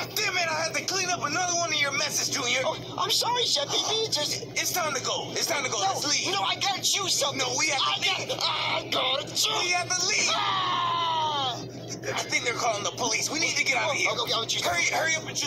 Oh, damn it, I had to clean up another one of your messes, Junior. Oh, I'm sorry, Chef Pee Pee. Just It's time to go. It's time to go. Let's leave. no, I gotta choose something. No, we have I to leave. Got, I gotta choose. We have to leave. Ah! I think they're calling the police. We need to get out of oh, here. Okay, okay, I'll choose. Hurry, hurry up and choose.